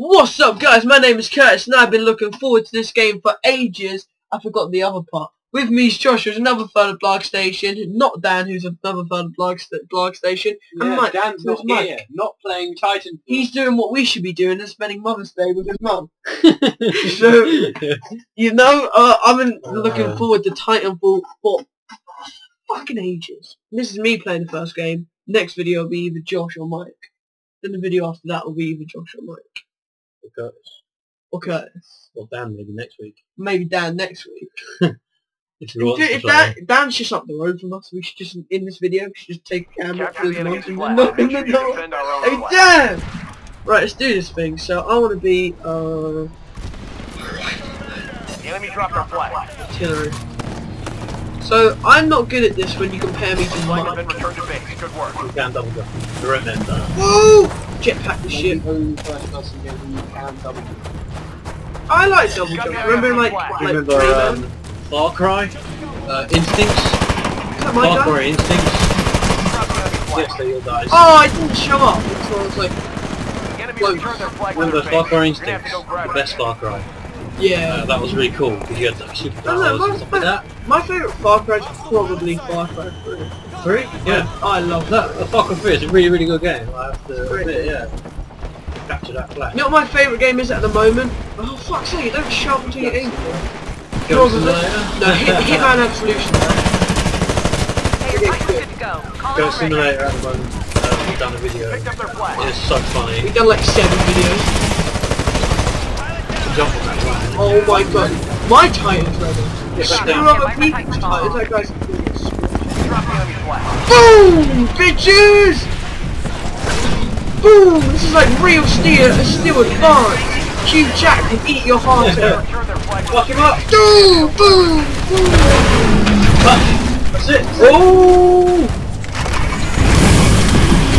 What's up guys, my name is Curtis and I've been looking forward to this game for ages. I forgot the other part. With me is Josh, who's another fan of Blargh Station, not Dan, who's another fan of Blargh, St Blargh Station, and Yeah, Mike, Dan's not Mike. here, not playing Titan. He's doing what we should be doing and spending Mother's Day with his mum. so, you know, uh, I've been looking Uh. forward to Titanfall for fucking ages. This is me playing the first game. Next video will be either Josh or Mike. Then the video after that will be either Josh or Mike. Curtis. Or Curtis. Or Dan maybe next week. Maybe Dan next week. If you want if. Dan, Dan's just up the road from us, we should just, in this video, we should just take a camera Capture to the his enemy's mum flag. and no, Make no, sure you no. defend Hey, flag. Dan! Right, let's do this thing. So I want to be, uh, The enemy dropped our flag. artillery. So I'm not good at this when you compare me to Flag has Mike. been returned to base. Good work. You can double jump. The right. Woo! Jetpack the shit. only first person game you can double jump. I like double jump. Remember like, You like Remember Rayman? um, Far Cry? Uh, Instincts? Is that my Far? Cry Instincts? Drop the enemy flag. Yes, they all died. Oh, I didn't show up. So I was like, The enemy Close. returned their flag to Remember Far. Cry You're gonna have Instincts? to go grab The best Far Cry. Yeah. Uh, that was really cool because you had like, No, no, superpowers my, and stuff like that. my favourite Far Cry is probably Far Cry 3. Three? Yeah. I love that. That, Far Cry 3 is a really, really good game. I have to Great. admit, yeah. Capture that flag. You know what my favourite game is at the moment? Oh, fuck's sake, don't show up until you aim for it. Goat Yours is it? Simulator? No, Hit, Hitman Absolution. Hey, your bike's good to go. Call it Goat all ready. Simulator at the moment. Uh, we've done a video. Picked up their flag. It's so funny. We've done like seven videos. Oh my god. My Titan's ready. Screw but other Yeah, my Titans. That guy's Drop the enemy flag. Boom! Bitches! Boom! This is like real steel, a steel advance. Hugh Jackman eat your heart out. Return their flag to Fuck him up! Boom! Boom! Boom! That's it! Oh!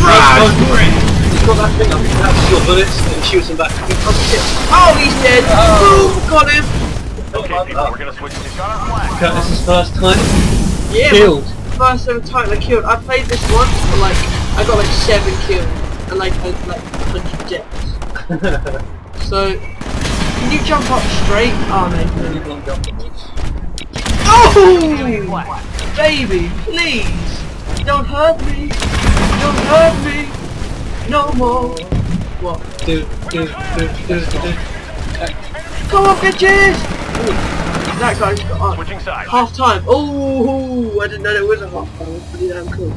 Right. Got that thing he can have your bullets and shoots them back. Oh, he's dead. Boom! Got him. Okay, people, we're gonna switch. Got our flag. Curtis's first time Yeah. killed. First ever Titan I killed. I played this once, but like I got like seven kills and like I, like hundred deaths. So can you jump up straight? Oh jump. Oh! Baby, please! Don't hurt me! Don't hurt me! No more! What? Do, do, do, do, do. Come on, bitches! That guy's got up. Switching sides. Half time. Oh, I didn't know there was a half time. It was pretty damn cool.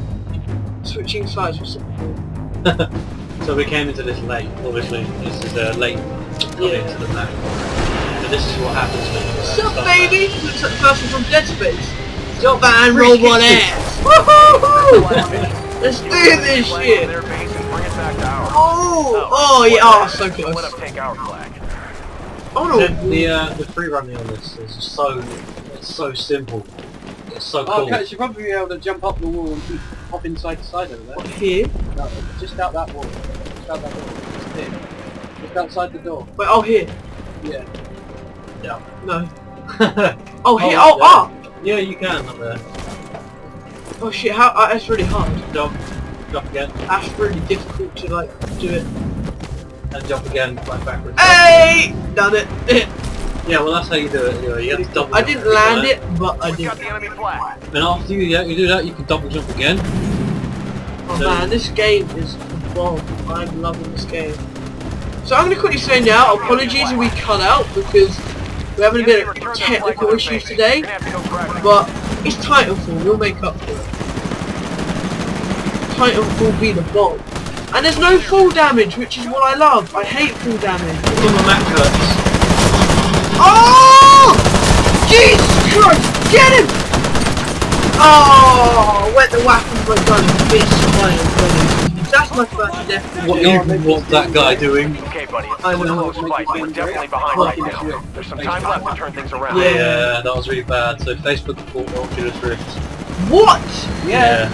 Switching sides was so cool. So we came into this late, obviously. This is uh, late coming Yeah. into the map. But this is what happens when you uh, What's up, start baby? Looks like the person from Dead Space. Jump and roll one ass. Woohoo! Let's do this shit. Their base and bring it back to ours. Oh, oh yeah, oh, so Let close. them take our flag. Oh no. the, uh, the free running on this is so, it's so simple. It's so Oh, cool. okay, you'll probably be able to jump up the wall and keep, hop inside the side over there. What, here? No, just out that wall. Just out that wall. Just here. Just outside the door. Wait, oh here. Yeah. Yeah. No. Oh here. Oh, Oh, ah. yeah, you can up there. Oh shit. How? Uh, that's really hard. Jump, jump again, That's really difficult to like do it. and jump again, right backwards. Hey, done it. Yeah, well that's how you do it anyway. You have to double I jump didn't land it, but I did. got the enemy flag. And after you, yeah, you do that, you can double jump again. Oh So- man, this game is bomb. I'm loving this game. So I'm gonna quickly say now, apologies if we cut out because we're having a bit of technical issues today, You're gonna have to go grab it. but it's Titanfall, we'll make up for it. Titanfall be the bomb. And there's no full damage, which is what I love. I hate full damage. All my map cuts. Oh! Jesus Christ! Get him! Oh, wet the weapons my gun bitch fire. That's my first death. What even was that guy doing? Okay, buddy. It's I still a know. close fight. We're definitely behind right now. There's some time left to turn things around. Yeah. Yeah, that was really bad. So Facebook bought Oculus Rift. What? Yeah.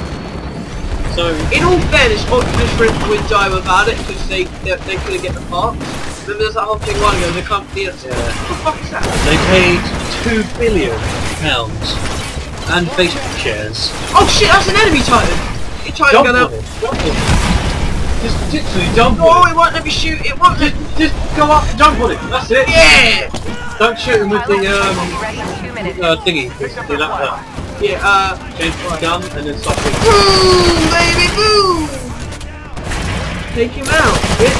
So In all fairness, Oculus Rift would die without it because they, they they couldn't get the parts. Remember there's that whole thing a while ago, the company that's Yeah. what the fuck is that? they paid two billion pounds and Facebook shares. Oh shit, that's an enemy titan! Your titan gun out. Double it. Double it. Just literally jump Oh, on it won't let me shoot. It won't let it. Just, just go up, and jump on it. That's it. Yeah! Don't shoot him with the your tank will um be ready in two minutes. uh, thingy. The laptop. Yeah, uh... Change the gun and then stop it. Boom, baby, boom! Take him out, bitch.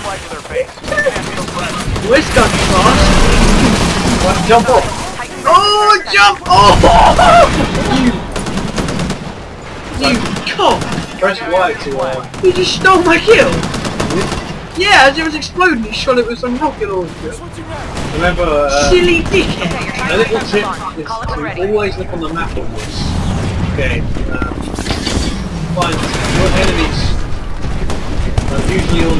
Flag to their base. Anfield. This gun's fast. Jump off. Oh, ready for jump! Oh! You... You cock! Press Y to uh, You just stole my kill! Yeah, as it was exploding, you shot it with some rocket launcher. remember uh, Silly dickhead! your a little tip is Call it when to always look on the map on this game. Um, find your enemies are usually on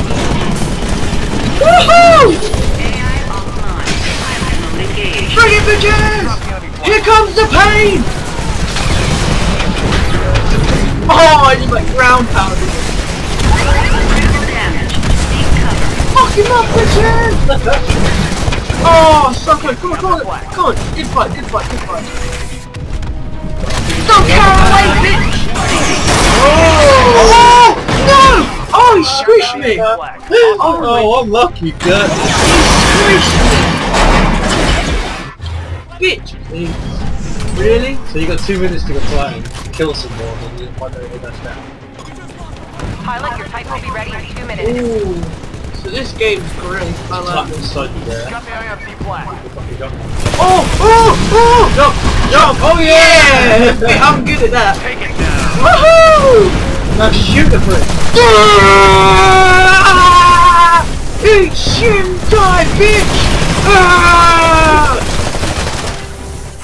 Woohoo! AI offline. Pilot mode engaged. Bring it, bitches! Here comes the pain! Oh, I just like ground pounded. Cover. Fuck him up, bitches! Oh, so close. Come on, come on. Come on. Good fight, good fight, good fight. Don't carry away, bitch! Oh! oh! No! Oh, he squished me! Flag. Oh, oh, I'm lucky, Curt. He squished me! Bitch, please. Really? So you got two minutes to go flying, kill some more, and you might know that's down. Pilot, your Titan will be ready in two minutes. Ooh. So this game's great. I like Tap this. inside you there. Got the IMC flag. Oh! Oh! Oh! Jump! Jump! Oh yeah! Wait, I'm good at that. Take it down. Woohoo! Now shoot the brick. Ah! Eat Shintai, bitch! Ah!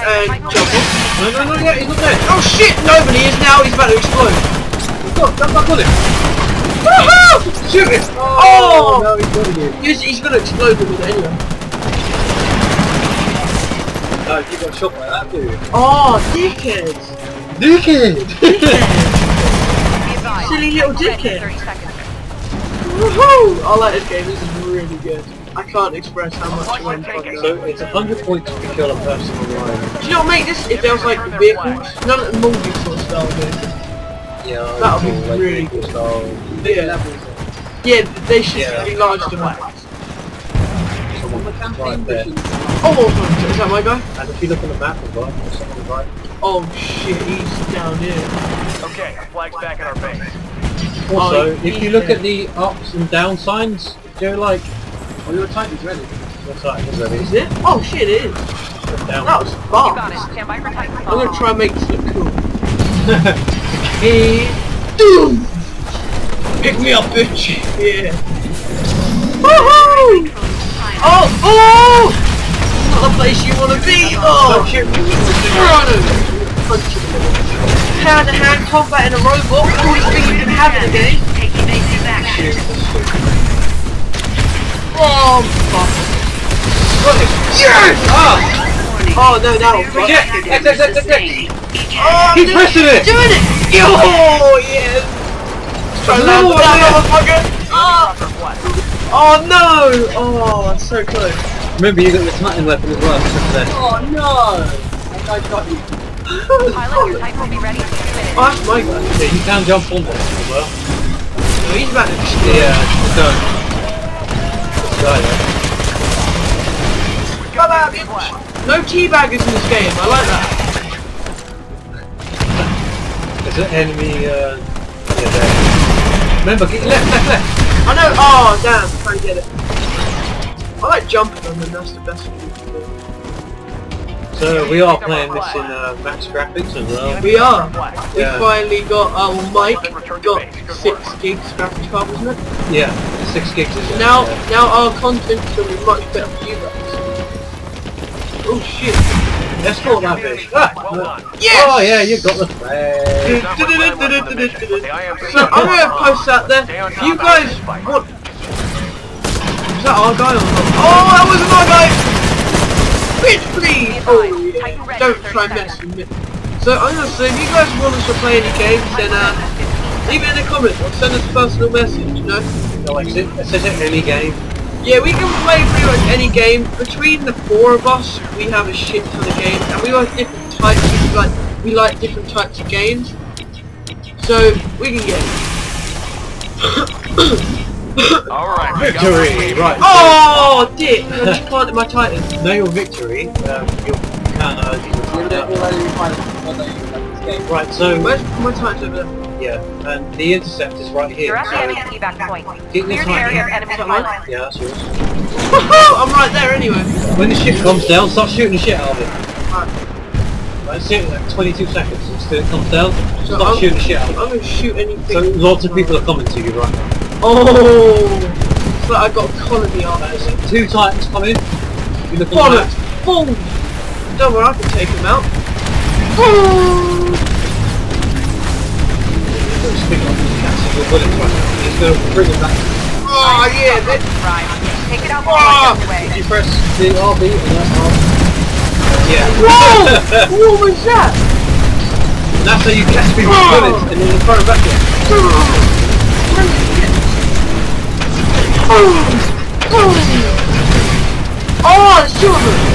Hey, your And Titan will be jump ready. off. No, no, no, he's not there. Oh shit! Nobody is now. He's about to explode. Go, jump back on him. Woohoo! Shoot him! Oh! oh no, he's got you. He's, he's gonna explode with it anyway. Oh, no, you got shot by that dude. Oh, dickhead! Dickhead! dickhead. Silly little Titan ready in dickhead. 30 seconds. Woohoo! I like this game. This is really good. I can't express how much I love it. so it's a hundred points you kill a person online. Do you not make this if there was like vehicles? None of the movie sort of style. Yeah, That'll be it's all, like, really vehicle good. style. Yeah. Yeah, they should Yeah. be large enough. Someone The right campaign there. Oh, oh, oh, is that my guy? And if you look on the map as well, there's someone right. Oh shit, he's down here. Okay, flag's back at our base. Also, Oh, if you look at the ups and down signs, go like, Oh, your Titan's ready. Your what's that? Is that Is it? Oh shit, it is. Down. That was You got it. fast. By for Titan I'm gonna try and make this look cool. Hey, doom! Pick me up, bitch! Yeah. Woohoo! Oh, oh! Not the place you wanna be! Oh! Don't shoot me. Run! Punch. Hand-to-hand combat in a robot, coolest thing you can have in a game. Take evasive action. Oh, fuck. Yes! Ah! Oh, no, now. Severe Yeah. reactor damage sustained. Oh, Keep pressing it! Doing it! Oh, yes! Try to land No, that yeah. motherfucker! Oh, Drop their oh no! Oh, so close. Remember, you got the Titan weapon as well. so there. Oh no! That guy got you. Pilot, your Titan will be ready in two minutes. Oh, that's my guy. Yeah, you can jump on them as well. No, he's about to. Yeah, don't. This guy. Come out, bitch! No teabaggers in this game, I like that. There's an enemy, uh, yeah, there. Remember, get left, left, left. I know, oh damn, trying to get it. I like jumping on them, that's the best thing you can do. So we are playing this in uh, max graphics as well. We are. We Yeah. finally got our mic, got 6 gigs graphics card, wasn't it? Yeah, six gigs is it, now, yeah. now our content's gonna be much better for you guys. Oh shit. Let's go that bitch. Ah, Well Yes! Oh yeah, you got the flag. Not what I left on the mission, but the IMC So I'm gonna post that there. If you guys after this fight. want... Is that our guy or not? Oh, that wasn't our guy! Bitch, please! Oh, yeah. Don't try messing with me. So I'm gonna say, if you guys want us to play any games, then uh, leave it in the comments or send us a personal message, you know? No, like, it says it any game. Yeah, we can play pretty much any game. Between the four of us, we we have a shit ton of games, and we like different types. We like we like different types of games, so we can get. Alright, Victory! Right. Oh, dick! I just planted my titan. Now your victory, um, you'll count as you You're the only way you find what they use like this game. Right, so, Where's my titan's over there? Yeah, and the intercept is right here. You're at the So, enemy evac point. get Clear this the area enemy Is that mine? pilot. Yeah, that's yours. I'm right there anyway. When the ship comes down, start shooting the shit out of it. Right. Right, see it like 22 seconds until it comes down. So Start I'm- shooting the shit out of I'm gonna shoot it. So lots of people are coming to you right now. Oh! It's like I've got a colony on There's it. two titans coming. You look Bollocks! Boom! Don't worry, I can take them out. Boom! these cats, your bullets right now. It's to bring them back. Oh yeah, that, Right. Take it out the way. Did you press the RB and that R? Yeah. Whoa! what was that? That's how you catch people with bullets and then you throw them back at Oh, it's of them!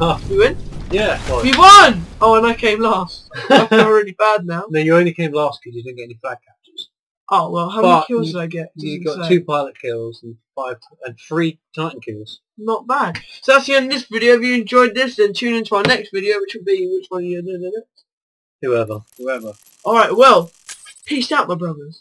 Ah, We win? Yeah. Well, We won! Oh, and I came last. I feel really bad now. no, you only came last because you didn't get any flag captures. Oh, well, how But many kills you- did I get? You Doesn't got say. two pilot kills and five and three titan kills. Not bad. So that's the end of this video. If you enjoyed this, then tune into our next video, which will be which one are you doing next? Whoever, whoever. Alright, well, peace out, my brothers.